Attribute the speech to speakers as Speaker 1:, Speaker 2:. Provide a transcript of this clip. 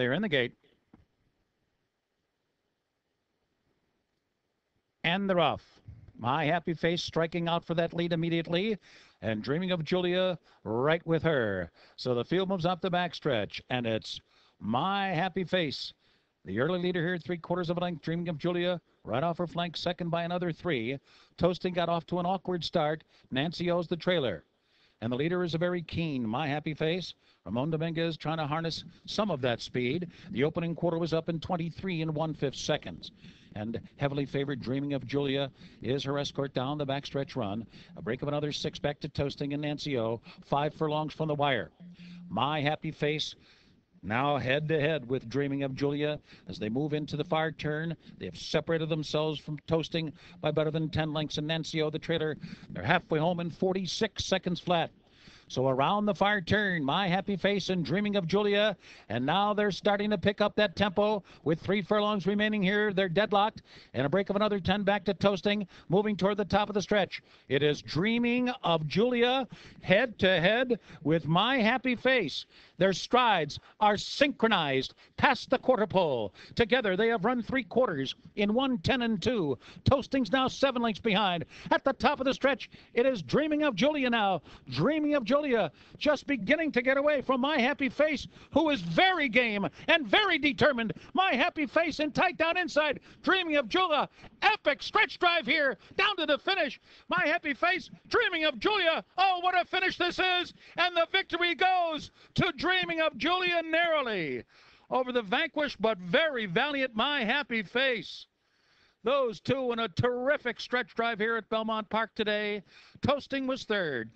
Speaker 1: they're in the gate. And they're off. My happy face striking out for that lead immediately and dreaming of Julia right with her. So the field moves up the backstretch and it's my happy face. The early leader here, three quarters of a length, dreaming of Julia right off her flank, second by another three. Toasting got off to an awkward start. Nancy O's the trailer. And the leader is a very keen, my happy face. Ramon Dominguez trying to harness some of that speed. The opening quarter was up in 23 and one fifth seconds. And heavily favored Dreaming of Julia is her escort down the backstretch run. A break of another six back to Toasting and Nancy O. Five furlongs from the wire. My happy face now head to head with Dreaming of Julia as they move into the far turn. They have separated themselves from Toasting by better than 10 lengths. And Nancy O, the trailer, they're halfway home in 46 seconds flat. So around the far turn, my happy face and dreaming of Julia. And now they're starting to pick up that tempo with three furlongs remaining here. They're deadlocked and a break of another 10 back to toasting, moving toward the top of the stretch. It is dreaming of Julia head to head with my happy face. Their strides are synchronized past the quarter pole. Together they have run three quarters in 110 and 2. Toasting's now seven lengths behind. At the top of the stretch, it is dreaming of Julia now. Dreaming of Julia just beginning to get away from my happy face, who is very game and very determined. My happy face and tight down inside. Dreaming of Julia. Epic stretch drive here down to the finish. My happy face dreaming of Julia. Oh, what a finish this is. And the victory goes to dreaming of Julia narrowly over the vanquished but very valiant My Happy Face. Those two in a terrific stretch drive here at Belmont Park today. Toasting was third.